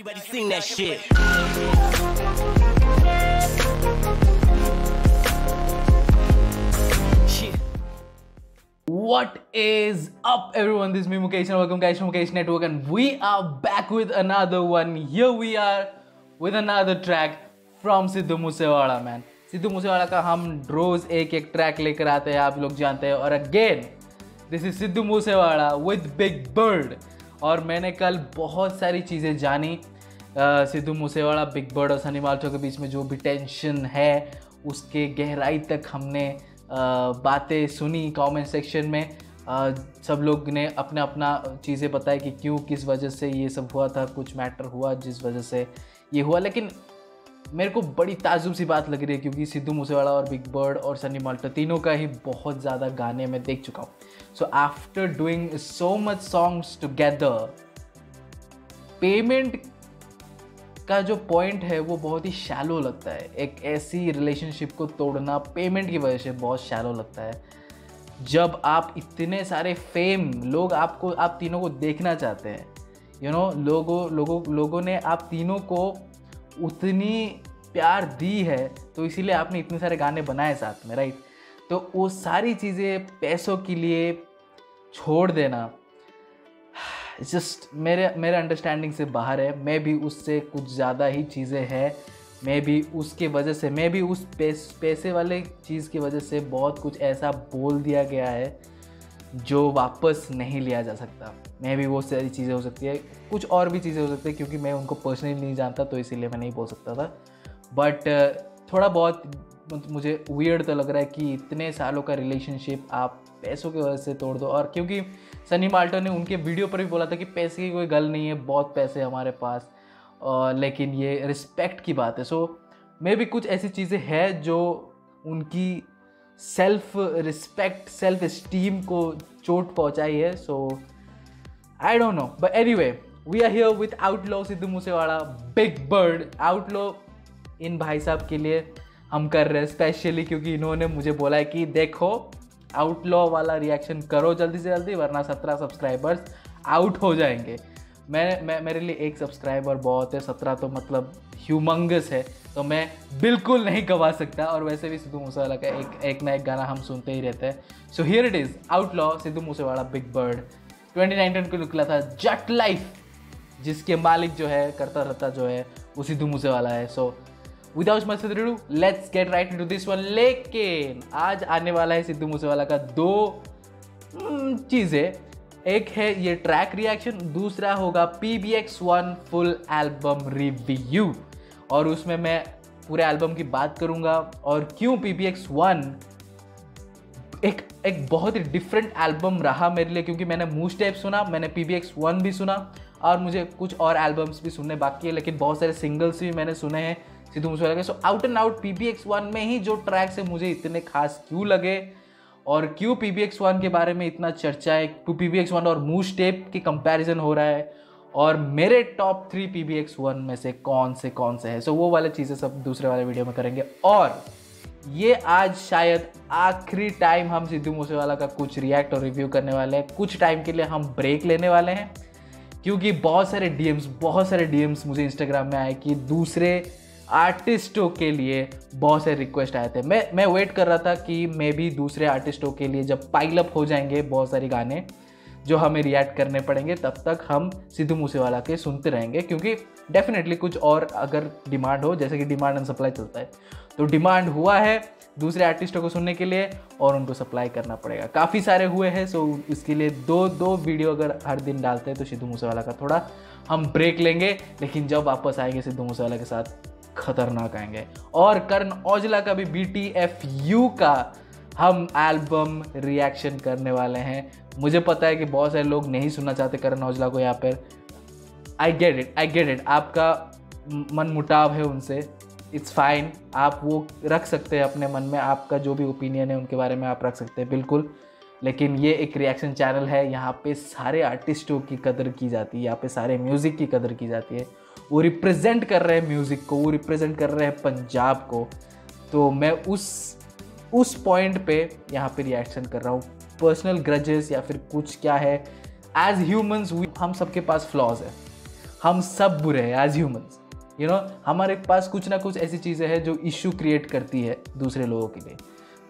Everybody sing that shit. What is up, everyone? This is me, Mukesh, and welcome, guys, to Mukesh Network. And we are back with another one. Here we are with another track from Sidhu Moosewala man Sidhu Moosewala का हम रोज एक एक track लेकर आते हैं आप लोग जानते हैं और again this is Sidhu Moosewala with big bird और मैंने कल बहुत सारी चीज़ें जानी। सिद्धू मूसेवाला बिग बर्ड और सनी मालचो के बीच में जो भी टेंशन है उसके गहराई तक हमने बातें सुनी कमेंट सेक्शन में। आ, सब लोग ने अपना अपना चीज़ें बताई कि क्यों किस वजह से ये सब हुआ था कुछ मैटर हुआ जिस वजह से ये हुआ। लेकिन मेरे को बड़ी ताजुब सी बात लग रही है क्योंकि सिद्धू मूसेवाला और बिग बर्ड और सनी माल्टा तीनों का ही बहुत ज़्यादा गाने मैं देख चुका हूँ। So after doing so much songs together payment का जो पॉइंट है, वो बहुत ही शैलो लगता है। एक ऐसी रिलेशनशिप को तोड़ना पेमेंट की वजह से बहुत शैलो लगता है। जब आप इतने सारे फेम लोग आपको, आप तीनों को देखना चाहते हैं। यू नो लोगों लोगों लोगों ने आप तीनों को उतनी प्यार दी है तो इसीलिए आपने इतने सारे गाने बनाए साथ में राइट तो वो सारी चीज़ें पैसों के लिए छोड़ देना। जस्ट मेरे मेरे अंडरस्टैंडिंग से बाहर है। मैं भी उससे कुछ ज़्यादा ही चीज़ें हैं। मैं भी उसके वजह से मैं भी उस पैस, पैसे वाले चीज़ की वजह से बहुत कुछ ऐसा बोल दिया गया है जो वापस नहीं लिया जा सकता। मैं भी वो सारी चीज़ें हो सकती है। कुछ और भी चीज़ें हो सकती है क्योंकि मैं उनको पर्सनली नहीं जानता तो इसीलिए मैं नहीं बोल सकता था। बट थोड़ा बहुत मुझे वियर्ड तो लग रहा है कि इतने सालों का रिलेशनशिप आप पैसों की वजह से तोड़ दो। और क्योंकि सनी माल्टो ने उनके वीडियो पर भी बोला था कि पैसे की कोई गल नहीं है, बहुत पैसे हमारे पास। और लेकिन ये रिस्पेक्ट की बात है। सो मे भी कुछ ऐसी चीज़ें हैं जो उनकी सेल्फ रिस्पेक्ट सेल्फ इस्टीम को चोट पहुंचाई है। So I don't know but anyway we are here with out outlaw Sidhu Moosewala big bird out outlaw इन भाई साहब के लिए हम कर रहे हैं स्पेशली क्योंकि इन्होंने मुझे बोला है कि देखो आउटलॉ वाला रिएक्शन करो जल्दी से जल्दी, वरना सत्रह सब्सक्राइबर्स आउट हो जाएँगे। मैं मैं, मेरे लिए एक सब्सक्राइबर बहुत है, सत्रह तो मतलब ह्यूमंगस है तो मैं बिल्कुल नहीं गवा सकता। और वैसे भी सिद्धू मूसेवाला का एक एक ना एक गाना हम सुनते ही रहते हैं। So here it is outlaw Sidhu Moosewala big bird 2019 को निकला था जट लाइफ जिसके मालिक जो है करता रहता जो है, वो सिद्धू मूसेवाला है। So without much let's get right to this one लेकिन आज आने वाला है सिद्धू मूसेवाला का दो हम्म, चीज़ें। एक है ये ट्रैक रिएक्शन दूसरा होगा P B X one full album review और उसमें मैं पूरे एल्बम की बात करूँगा। और क्यों पी बी एक्स वन एक एक बहुत ही डिफरेंट एल्बम रहा मेरे लिए क्योंकि मैंने मूव टाइप सुना मैंने पी बी एक्स वन भी सुना और मुझे कुछ और एल्बम्स भी सुनने बाकी है लेकिन बहुत सारे सिंगल्स भी मैंने सुने हैं। सिद्धू मूसेवाला के so out and out P B में ही जो ट्रैक्स है मुझे इतने खास क्यों लगे? और क्यों पी बी के बारे में इतना चर्चा है? पी बी और मूव स्टेप की कंपैरिजन हो रहा है? और मेरे टॉप थ्री पी बी में से कौन से कौन से हैं? सो so, वो वाले चीज़ें सब दूसरे वाले वीडियो में करेंगे। और ये आज शायद आखिरी टाइम हम सिद्धू मूसेवाला का कुछ रिएक्ट और रिव्यू करने वाले हैं। कुछ टाइम के लिए हम ब्रेक लेने वाले हैं। क्योंकि बहुत सारे डीएम्स बहुत सारे डीएम्स मुझे इंस्टाग्राम में आए कि दूसरे आर्टिस्टों के लिए बहुत सारे रिक्वेस्ट आए थे। मैं मैं वेट कर रहा था कि मे भी दूसरे आर्टिस्टों के लिए जब पाइलअप हो जाएँगे बहुत सारे गाने, जो हमें रिएक्ट करने पड़ेंगे, तब तक हम सिद्धू मूसेवाला के सुनते रहेंगे, क्योंकि डेफिनेटली कुछ और अगर डिमांड हो, जैसे कि डिमांड एंड सप्लाई चलता है तो डिमांड हुआ है दूसरे आर्टिस्टों को सुनने के लिए और उनको सप्लाई करना पड़ेगा। काफ़ी सारे हुए हैं सो इसके लिए दो दो वीडियो अगर हर दिन डालते हैं तो सिद्धू मूसेवाला का थोड़ा हम ब्रेक लेंगे, लेकिन जब वापस आएँगे सिद्धू मूसेवाला के साथ खतरनाक आएँगे। और करण औजला का भी बी टी एफ़ यू का हम एल्बम रिएक्शन करने वाले हैं। मुझे पता है कि बहुत सारे लोग नहीं सुनना चाहते करण औजला को यहाँ पर। I get it I get it आपका मन मुटाव है उनसे। इट्स फाइन आप वो रख सकते हैं अपने मन में। आपका जो भी ओपिनियन है उनके बारे में आप रख सकते हैं। बिल्कुल। लेकिन ये एक रिएक्शन चैनल है, यहाँ पे सारे आर्टिस्टों की कदर की जाती है, यहाँ पे सारे म्यूज़िक की कदर की जाती है। वो रिप्रेजेंट कर रहे हैं म्यूज़िक को, वो रिप्रेजेंट कर रहे हैं पंजाब को। तो मैं उस उस पॉइंट पे यहाँ पे रिएक्शन कर रहा हूँ। पर्सनल ग्रजेस या फिर कुछ क्या है? एज ह्यूमंस हम सबके पास फ्लॉज है। हम सब बुरे हैं एज ह्यूमंस यू नो हमारे पास कुछ ना कुछ ऐसी चीज़ें हैं जो इशू क्रिएट करती है दूसरे लोगों के लिए।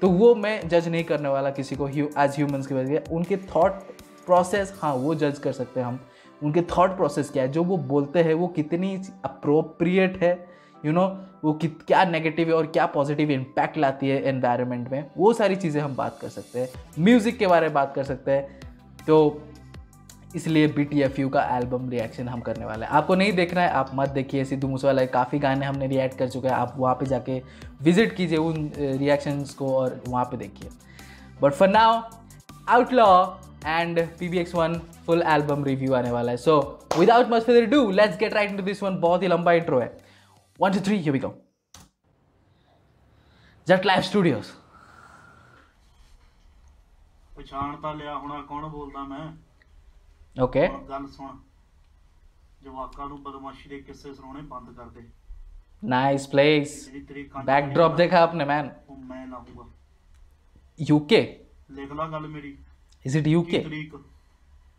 तो वो मैं जज नहीं करने वाला किसी को एज ह्यूमंस की वजह उनके थॉट प्रोसेस हाँ वो जज कर सकते हैं हम। उनके थॉट प्रोसेस क्या है? जो वो बोलते हैं वो कितनी अप्रोप्रिएट है यू you नो know, वो कित क्या नेगेटिव और क्या पॉजिटिव इम्पैक्ट लाती है एनवायरनमेंट में। वो सारी चीज़ें हम बात कर सकते हैं। म्यूज़िक के बारे में बात कर सकते हैं। तो इसलिए बी टी एफ यू का एल्बम रिएक्शन हम करने वाले हैं आपको नहीं देखना है आप मत देखिए सिद्धू मूसेवाला काफ़ी गाने हमने रिएक्ट कर चुके हैं आप वहाँ पे जाके विजिट कीजिए उन रिएक्शंस को और वहाँ पे देखिए but for now outlaw and P B X one full album review आने वाला है so without much further do let's get right into this one बहुत ही लंबा इंट्रो है one two three here we go Jatt live studios ਪਛਾਣ ਤਾਂ ਲਿਆ ਹੋਣਾ ਕੌਣ ਬੋਲਦਾ ਮੈਂ ओके ਹੁਣ ਗੱਲ ਸੁਣ ਜਵਾਕਾਂ ਨੂੰ ਬਦਮਾਸ਼ੀ ਦੇ ਕਿੱਸੇ ਸੁਣਾਉਣੇ ਬੰਦ ਕਰ ਦੇ नाइस प्लेस ਜਿਹੜੀ ਤੇਰੀ ਕੰਨ बैकड्रॉप देखा आपने मैन ਉਹ ਮੈਂ ਲਾਉਂਗਾ यूके ਲਿਖ ਲਾ ਗੱਲ ਮੇਰੀ इज इट ਕੀ यूके ਤਰੀਕ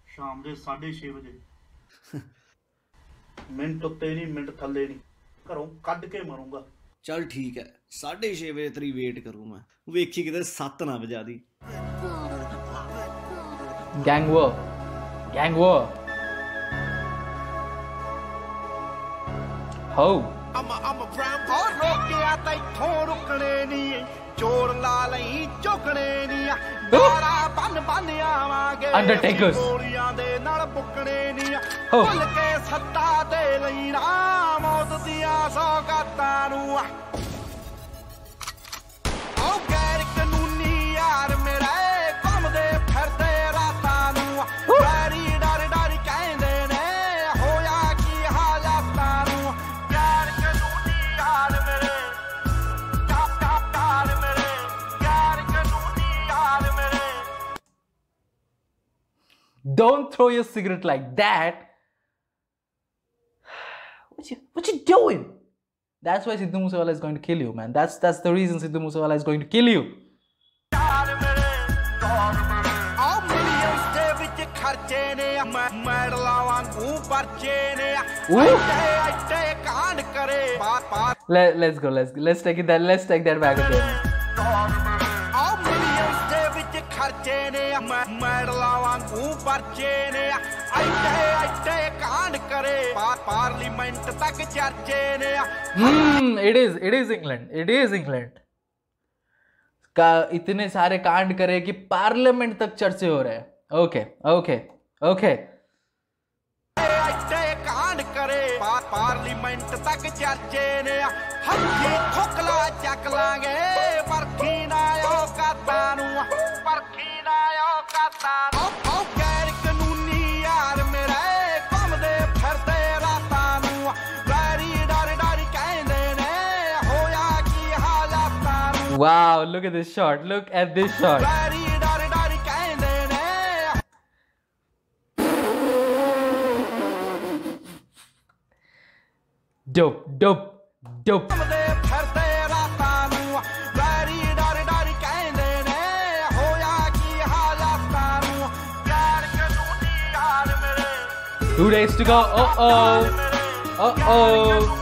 ਸ਼ਾਮ ਦੇ 6:30 ਵਜੇ ਮਿੰਟ ਉੱਤੇ ਨਹੀਂ ਮਿੰਟ ਥੱਲੇ ਨਹੀਂ ਘਰੋਂ ਕੱਢ ਕੇ ਮਰੂੰਗਾ ਚੱਲ ਠੀਕ ਹੈ 6:30 ਵਜੇ ਤੇਰੀ ਵੇਟ ਕਰੂੰ ਮੈਂ ਵੇਖੀ ਕਿਤੇ 7 ਨਾ ਵਜਾ ਦੀ gang war. Undertakers. Oh. Don't throw your cigarette like that. What you, what you doing? That's why Siddhu Musawala is going to kill you, man. That's that's the reason Siddhu Musawala is going to kill you. Let, let's go. Let's let's take it that. Let's take that back again. ਪਰਚੇ ਨੇ ਐਡੇ ਐਡੇ ਕਾਂਡ ਕਰੇ ਪਾ- parliament ਤੱਕ ਚਰਚੇ ਨੇ hmm it is it is England it is England का इतने सारे कांड करे कि पार्लियामेंट तक चर्चे हो रहे हैं ओके ओके ओके ਐਡੇ ਕਾਂਡ ਕਰੇ ਪਾ- ਪਾਰਲੀਮੈਂਟ ਤੱਕ ਚਰਚੇ ਨੇ ਹੱਥੀ ਠੋਕਲਾ ਚੱਕ Wow, look at this shot. Look at this shot. dope, dope, dope. Two days to go. Uh oh. Uh oh.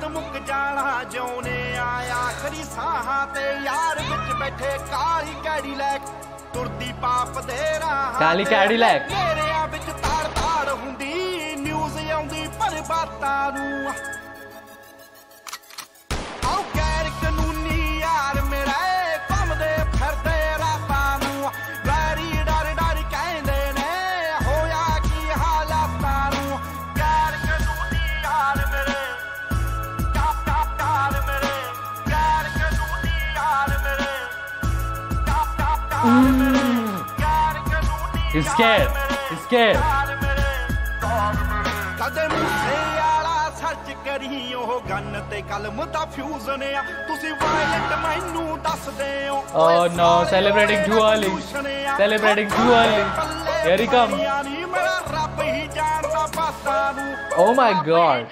ਨਹੀਂ ਕਦ ਮੁੱਕ ਜਾਣਾ ਜਿਉਨੇ ਆਇਆ ਆਖਰੀ ਸਾਹਾਂ ਤੇ ਯਾਰ ਵਿੱਚ ਬੈਠੇ ਕਾਲੀ ਕੈੜੀ ਲੈ ਕੇ ਤੁਰਦੀ ਪਾਪ ਦੇ ਰਾਹਾਂ ਕਾਲੀ ਤੇ Cadillac। ਘੇਰਿਆਂ ਵਿੱਚ ਤਾੜ ਤਾੜ ਹੁੰਦੀ ਨਿਊਜ਼ ਆਉਂਦੀ ਪਰ ਬਾਤਾਂ ਨੂੰ He's scared. He's scared. Oh no, celebrating too early. Celebrating too early. Here he comes. Oh my god.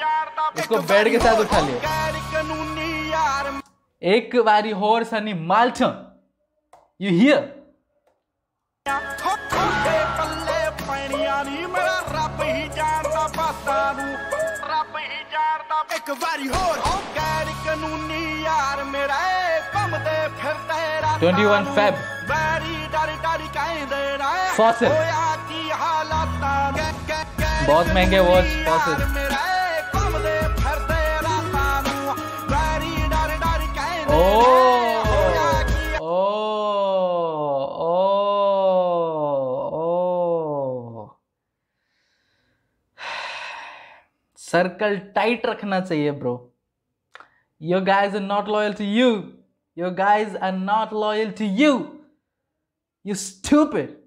इसको बेड के साथ उठा लिया एक बारी होर सनी माल्ट यू हियर ਰੱਬ ਹੀ ਜਾਣਦਾ ਬਾਤਾਂ ਨੂੰ ਰੱਬ ਹੀ ਜਾਣਦਾ ਇੱਕ ਵਾਰੀ ਹੋਰ ਹੋ ਗੈਰ ਕਾਨੂੰਨੀ ਯਾਰ ਮੇਰਾ ਏ ਘੁੰਮਦੇ ਫਿਰਦੇ ਰਾਤਾਂ 21 ਨੂੰ। Feb. ਵੈਰੀ ਡਰ ਡਰ ਕਹਿੰਦੇ ਨਾ Fossil. ਹੋਇਆ ਕੀ ਹਾਲਾਤਾਂ ਗੈ- ਗੈ- ਗੈਰ ਬਹੁਤ ਮਹਿੰਗੇ watch, ਕਾਨੂੰਨੀ ਯਾਰ सर्कल टाइट रखना चाहिए bro your guys are not loyal to you your guys are not loyal to you you stupid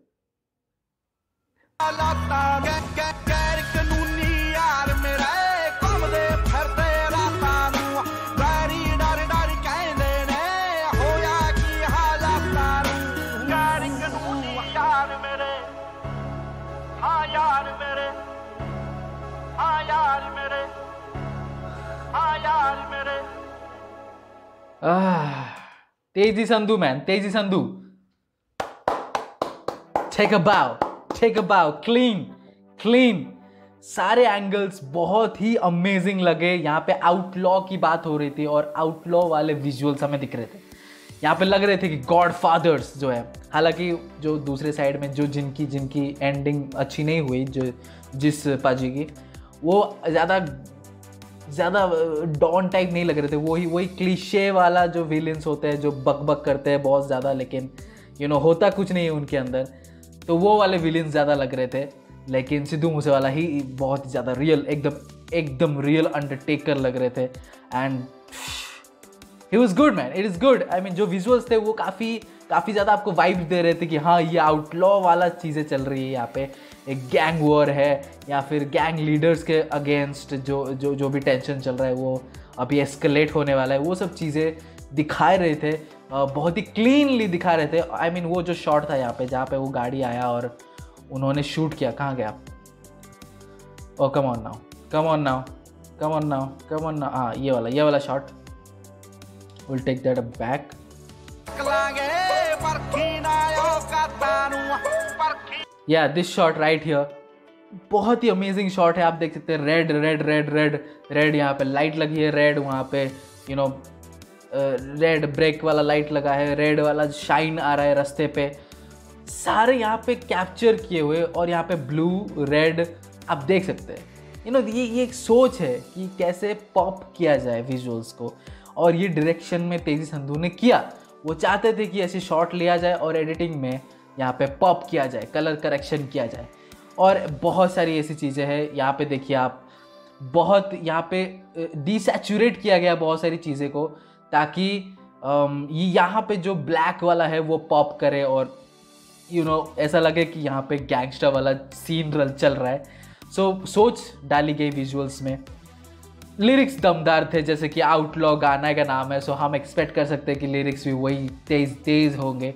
Teji Sandhu, man. Teji Sandhu. Take a bow. Take a bow. Clean. Clean. सारे angles बहुत ही amazing लगे यहाँ पे outlaw की बात हो रही थी और आउटलॉ वाले विजुअल्स हमें दिख रहे थे यहाँ पे लग रहे थे कि गॉड फादर्स जो है हालाँकि जो दूसरे साइड में जो जिनकी जिनकी एंडिंग अच्छी नहीं हुई जो जिस पाजी की वो ज़्यादा ज़्यादा डॉन टाइप नहीं लग रहे थे। वही वही क्लीशे वाला जो विलियंस होते हैं, जो बक बक करते हैं बहुत ज़्यादा, लेकिन यू नो होता कुछ नहीं है उनके अंदर। तो वो वाले विलियंस ज़्यादा लग रहे थे, लेकिन सिद्धू मूसेवाला ही बहुत ज़्यादा रियल एकदम एकदम रियल अंडरटेकर लग रहे थे। And he was good man it is good I mean जो विजुअल्स थे वो काफ़ी काफ़ी ज़्यादा आपको वाइब दे रहे थे कि हाँ ये आउटलॉ वाला चीज़ें चल रही है यहाँ पे। एक गैंग वॉर है या फिर गैंग लीडर्स के अगेंस्ट जो जो जो भी टेंशन चल रहा है वो अभी एस्केलेट होने वाला है। वो सब चीज़ें दिखा रहे थे बहुत ही क्लीनली दिखा रहे थे। आई I मीन mean, वो जो शॉट था यहाँ पे जहाँ पे वो गाड़ी आया और उन्होंने शूट किया। कहाँ गया? ओ come on now come on now come on now come on now हाँ ये वाला ये वाला shot We'll take that back. Yeah, this shot right here. बहुत ही अमेजिंग शॉट है आप देख सकते हैं red red red red red यहाँ पे लाइट लगी है रेड वहाँ पे यू नो रेड ब्रेक वाला लाइट लगा है रेड वाला शाइन आ रहा है रास्ते पे सारे यहाँ पे कैप्चर किए हुए और यहाँ पे ब्लू रेड आप देख सकते हैं यू नो ये ये एक सोच है कि कैसे पॉप किया जाए विजुअल्स को और ये डायरेक्शन में तेज़ी संधू ने किया। वो चाहते थे कि ऐसे शॉट लिया जाए और एडिटिंग में यहाँ पे पॉप किया जाए कलर करेक्शन किया जाए। और बहुत सारी ऐसी चीज़ें हैं। यहाँ पे देखिए आप, बहुत यहाँ पे डिसैचुरेट किया गया बहुत सारी चीज़ें को ताकि ये यहाँ पे जो ब्लैक वाला है वो पॉप करे और यू नो ऐसा लगे कि यहाँ पे गैंगस्टर वाला सीन चल रहा है। सो सोच डाली गई विजुअल्स में। लिरिक्स दमदार थे, जैसे कि आउटलॉ गाना का नाम है सो हम एक्सपेक्ट कर सकते हैं कि लिरिक्स भी वही तेज तेज होंगे।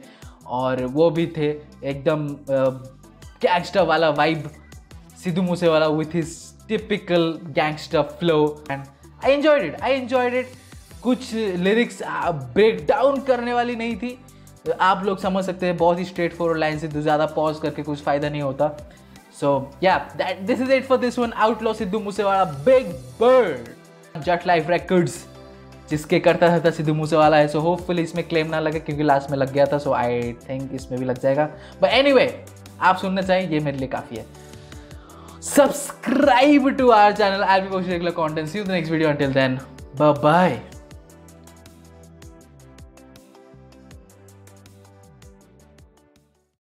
और वो भी थे, एकदम गैंगस्टर वाला vibe Sidhu Moosewala with his typical gangster flow and I enjoyed it I enjoyed it कुछ लिरिक्स ब्रेक डाउन करने वाली नहीं थी। आप लोग समझ सकते हैं, बहुत ही स्ट्रेट फॉरवर्ड लाइन से ज़्यादा पॉज करके कुछ फ़ायदा नहीं होता। So yeah that this is it for this one outlaw Sidhu Moosewala big bird Jatt life records जिसके करता रहता सिद्धू मूसेवाला है। सो होपफुली इसमें क्लेम ना लगे, क्योंकि लास्ट में लग गया था। सो आई थिंक इसमें भी लग जाएगा। बट एनी आप सुनना चाहिए ये मेरे लिए काफ़ी है। Subscribe to our channel I be post regular content see you the next video until then bye